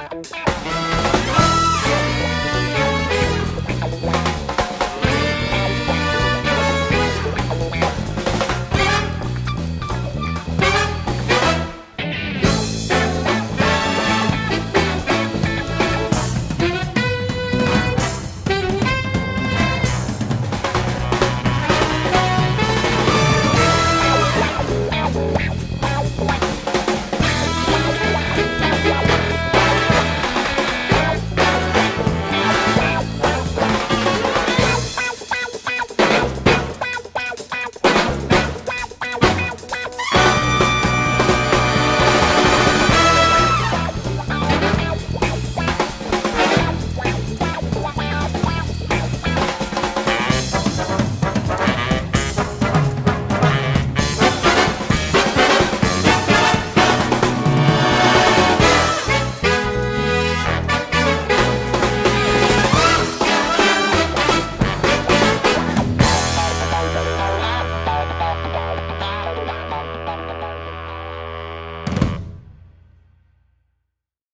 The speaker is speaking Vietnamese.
Bye.